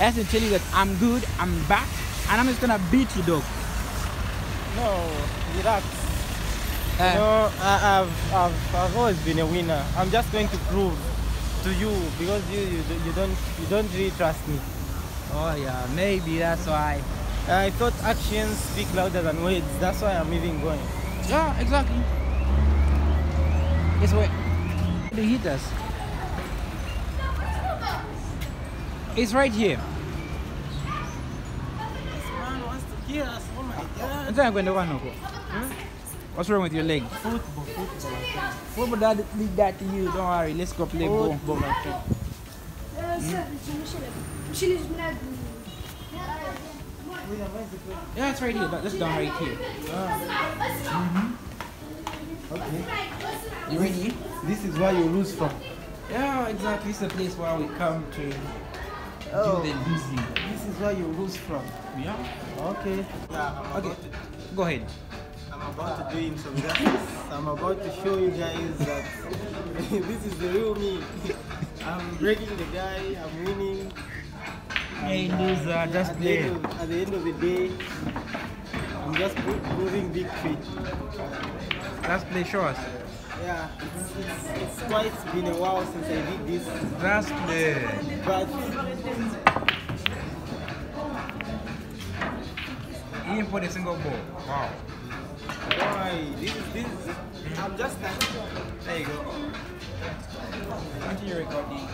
I have to tell you that I'm good, I'm back, and I'm just gonna beat you, dog. No, relax. Uh, you know, I, I've, I've, I've always been a winner. I'm just going to prove to you because you, you, you don't you don't really trust me. Oh yeah, maybe that's why. I thought actions speak louder than words. That's why I'm even going. Yeah, exactly. Guess what? The heaters. It's right here. This man wants to kill us. Oh my god. I'm going to one over. What's wrong with your leg? Football, football, my friend. What would that did that to you? Don't worry, let's go play ball. Football, my friend. Hmm? Yeah, it's right here. That- That's down right here. Ah. Okay. You ready? This is where you lose from. Yeah, exactly. It's the place where we come to Oh. do the losing. This is where you lose from. Yeah. Okay. Yeah, I'm Okay. Go ahead. I'm about to do him some justice. I'm about to show you guys that this is the real me. I'm breaking the guy, I'm winning. Hey, And, uh, just at the, play. end of, at the end of the day, I'm just pro- proving victory. Let's play show us. Yeah, it's, it's, quite been a while since I did this, Let's play. but He didn't put a single ball. Wow. why? This is this. Is, I'm just. There you go. Continue recording.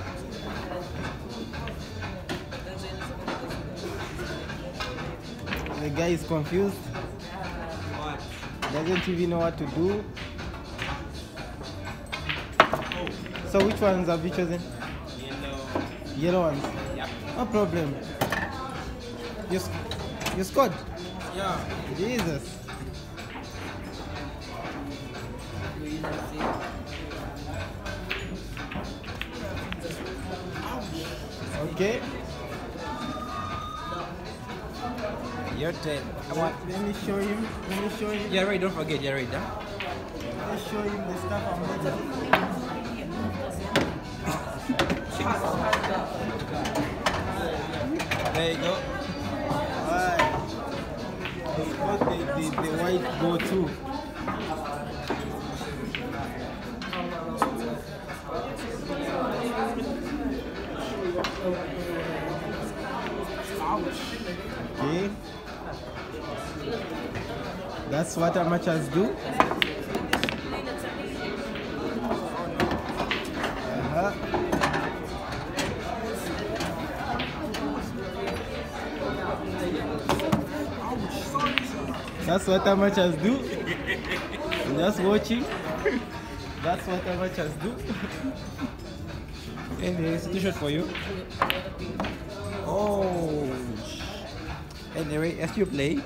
The guy is confused. Doesn't even know what to do. So which ones have you chosen? Yellow. Yellow ones. Yep. No problem. You, sc- you scored. Yeah. Jesus. Okay. Your turn. On. Let me show you. Let me show you. Yeah, right. Don't forget. Yeah, right. Huh? Let me show you the stuff I'm going. There you go. Alright. The, the, the white ball too. Okay. That's what amateurs do. That's what amateurs do. Just watching. That's what amateurs do. Anyway, it's a t-shirt for you. Oh. Anyway, as you play,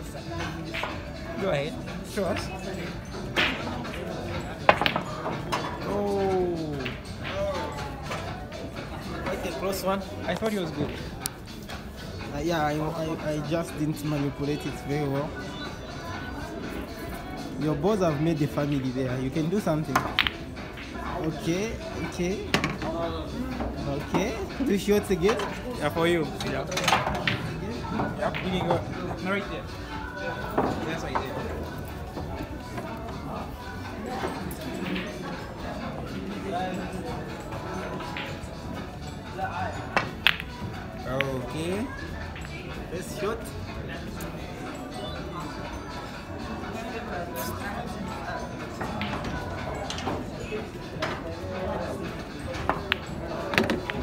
go ahead. Show us. Oh. Quite a close one. I thought it was good. Uh, yeah, I, I, I just didn't manipulate it very well. Your balls have made the family there. You can do something. Okay, okay. Okay. Two shots again. Yeah, for you. Yeah. Yep, you can go. Right there. That's right there.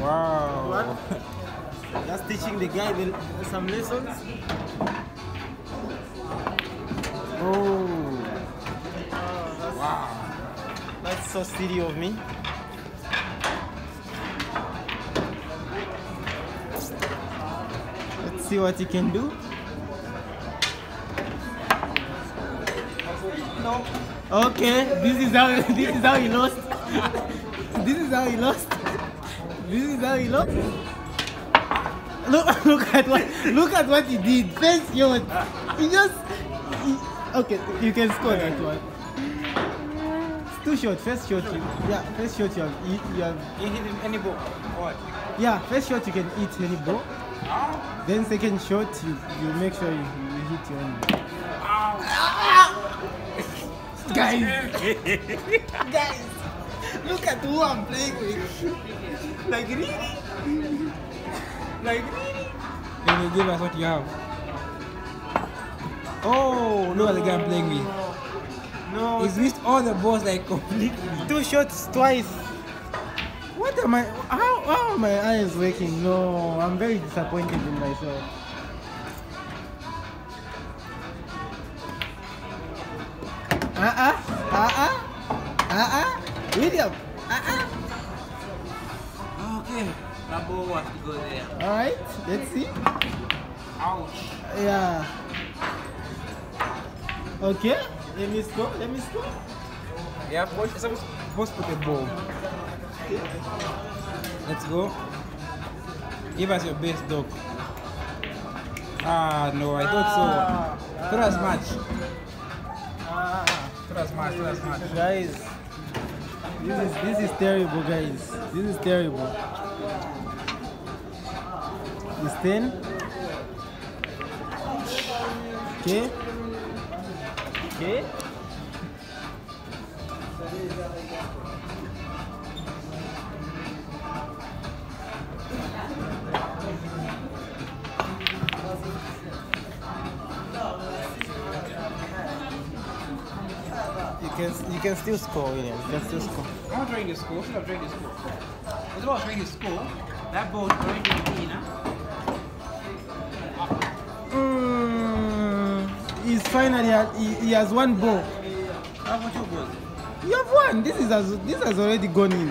Wow. Just teaching the guy some lessons. Oh. Wow. that's so silly of me. Let's see what he can do. No. Okay, this is how this is how he lost. this is how he lost. This is how he lost. Look, look at what look at what he did. First shot. He just he, okay, you can score that one. It's too short. First shot you yeah, first shot you have you, you have You hit him any ball. What? yeah, first shot you can eat any ball. Then second shot, you you make sure you, you hit your own. Ah! Guys, guys, look at who I'm playing with. Like really? Like really? Then you give us what you have. Oh, look at the guy I'm playing with. No, He's missed all the balls like completely. two shots twice. What am I? How, how are my eyes working? No, I'm very disappointed in myself. Uh uh, uh uh, uh uh, William, uh uh. Okay. Ball was to go there. All right, let's see. Ouch. Yeah. Okay, let me score. Let me score. Yeah, boy, it's supposed to put a ball. Let's go. Give us your best dog. Ah, no, I thought so. Throw as much. Ah, Throw as much, throw as much. guys, this is this is terrible, guys. This is terrible. It's ten. Okay. Okay. Can you can still score, William. You can still score. I'm not trying to score. Should have tried to score. It's about trying to score. That ball is already in the Mm, he's finally had, he, he has one ball. How about your balls? You have one. This is has, this has already gone in.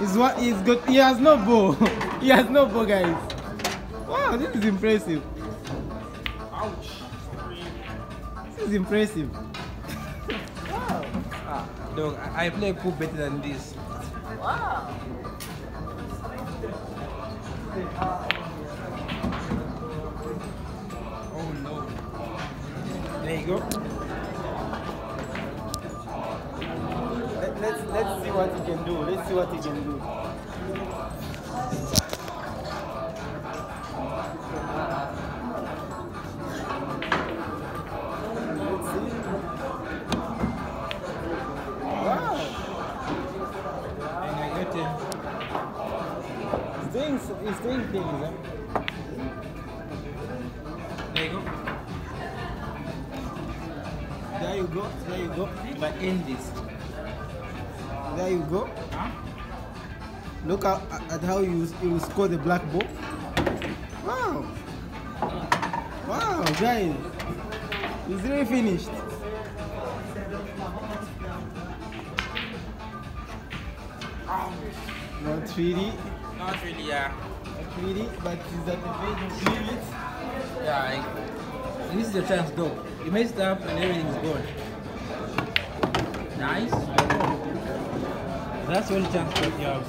He's what he's got. He has no ball. he has no ball, guys. Wow, this is impressive. Ouch. This is impressive. I, I play pool better than this. Wow. Oh no. There you go. Let, let's let's see what he can do. Let's see what he can do. He's doing he's things. Huh? There you go. There you go. There you go. But end this. There you go. Huh? Look at, at how you you score the black ball. Wow. Wow, guys. It's really finished. Not really, Not really, yeah. Really, but it's at the edge of limit. Yeah, this is the chance, though. You messed up and everything's gone. Nice. That's the only chance that you have.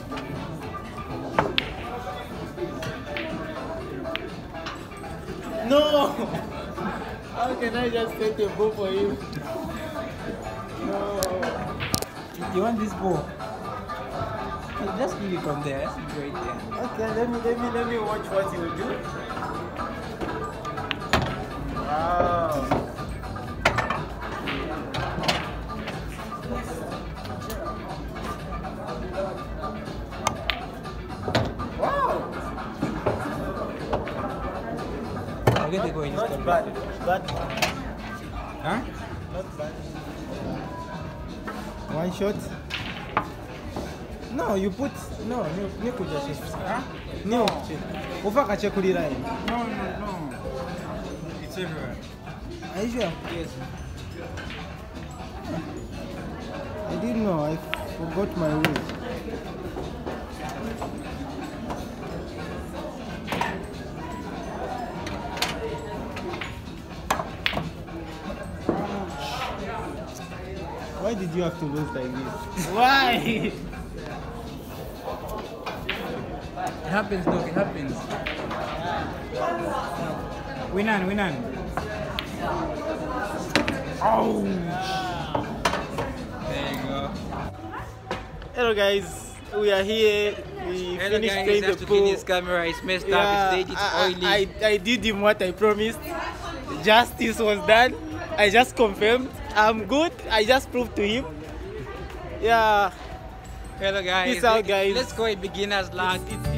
No! How can I just take a ball for you? No. You- You want this ball? You Just give it from there. Leave right there. Okay, let me let me let me watch what you do. Wow. Wow. I'll get the goal in this Not bad. But Huh? not bad. One shot. No, you put no, ni ni kuja chini. Huh? Ni chini. Ufaka chekulira hii. No, no, no. It's everywhere. Are you sure? Yes. I didn't know. I forgot my rules. Why did you have to lose like this? Why? happens, dog. It happens. Win on, win on. Ouch. There you go. Hello guys, we are here We Hello finished guys, playing the pool. his camera. It's messed Yeah, up. It's late. It's I, oily. I, I, I did him what I promised. Justice was done. I just confirmed. I'm good. I just proved to him. Yeah. Hello guys. Peace out, guys. Let's go at beginner's luck. It's, it's